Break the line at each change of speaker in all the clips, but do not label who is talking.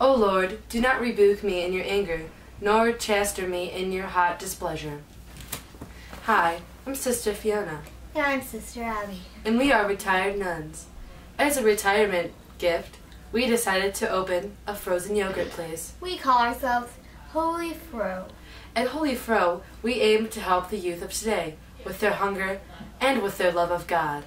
O Lord, do not rebuke me in your anger, nor chasten me in your hot displeasure. Hi, I'm Sister Fiona,
And I'm Sister Abby.
and we are retired nuns. As a retirement gift, we decided to open a frozen yogurt place.
We call ourselves Holy Fro.
At Holy Fro, we aim to help the youth of today with their hunger and with their love of God.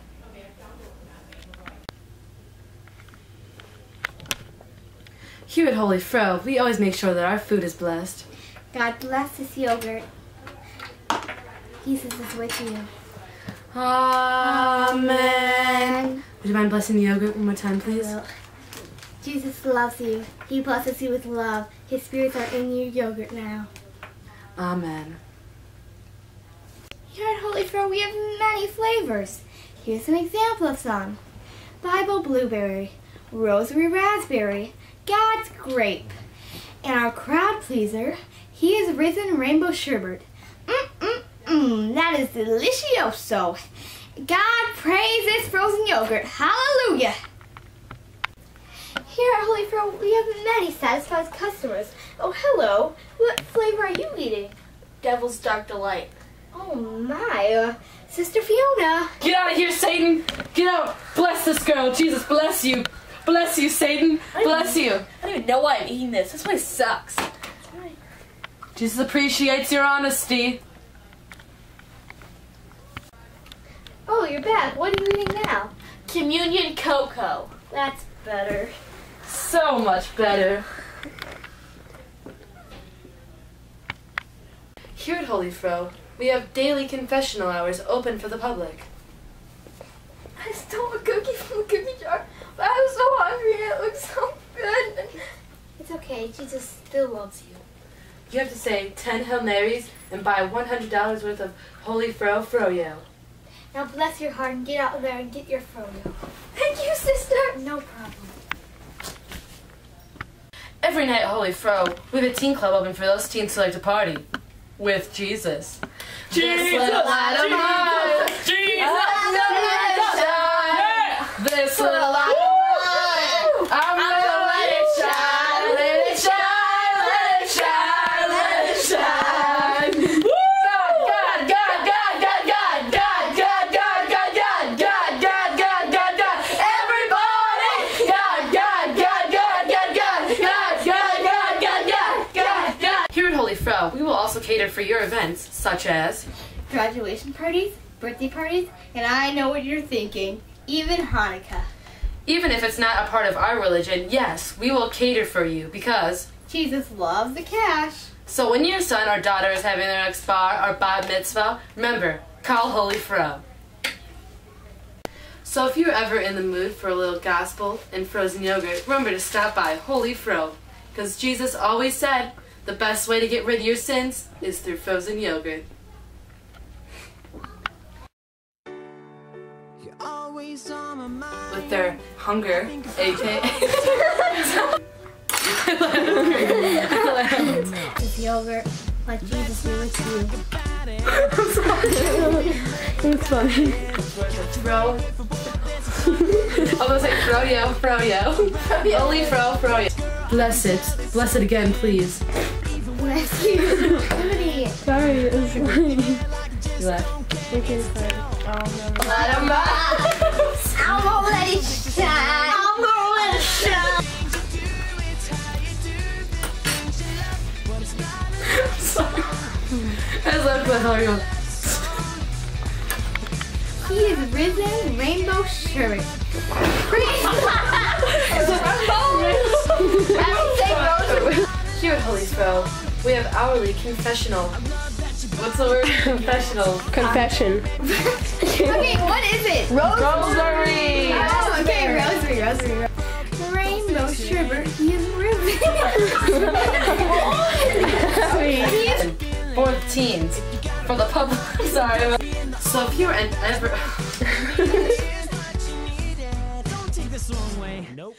Here at Holy Fro, we always make sure that our food is blessed.
God bless this yogurt. Jesus is with you.
Amen. Would you mind blessing the yogurt one more time, please?
Jesus loves you. He blesses you with love. His spirits are in your yogurt now.
Amen.
Here at Holy Fro, we have many flavors. Here's an example of some. Bible blueberry, rosary raspberry, God's grape, and our crowd pleaser, he is risen rainbow sherbet. Mm that is delicioso. God praise this frozen yogurt. Hallelujah. Here at Holy Fro, we have many satisfied customers. Oh, hello. What flavor are you eating?
Devil's Dark Delight.
Oh my, uh, Sister Fiona.
Get out of here, Satan! Get out! Bless this girl! Jesus bless you! Bless you, Satan! Bless you!
I don't even know why I'm eating this. This place sucks.
Jesus appreciates your honesty.
Oh, you're back. What are you eating now?
Communion Cocoa.
That's better.
So much better. Here at Holy Fro, we have daily confessional hours open for the public.
I stole a cookie from the cookie jar, but I was so hungry and it looked so good. It's. Jesus still loves you.
You have to say 10 Hail Marys and buy $100 worth of Holy Fro Froyo.
Now bless your heart and get out there and get your froyo. Thank you, sister. No problem.
Every night at Holy Fro, we have a teen club open for those teens who like to party. With Jesus.
Jesus!
little cater for your events, such as
Graduation parties, birthday parties, and I know what you're thinking. Even Hanukkah.
Even if it's not a part of our religion, yes, we will cater for you because.
Jesus loves the cash.
So when your son or daughter is having their next bar or bat mitzvah, remember, call Holy Fro. So if you're ever in the mood for a little gospel and frozen yogurt, remember to stop by Holy Fro. Because Jesus always said the best way to get rid of your sins is through frozen yogurt.
You're always on my mind.
With their hunger, aka.
This yogurt, let Jesus be with you.
Fro. I was like Froyo, Froyo. Froyo. Only Fro, Froyo. Bless it. Bless it again, please.
Bless you.
Sorry, it was
You left. Oh, no.
Let him. I'm gonna let it shine. I'm. Sorry.
I the hell you?
He is risen rainbow shirt.
Here at Holy Fro, we have hourly confessional. What's the word? confessional.
Confession.
okay, what is it?
Rosary!
Oh, okay, rosary, rosary. Rainbow sherbet. He is risen. he is
For the teens. For the public. Sorry. So if you're ever.
nope.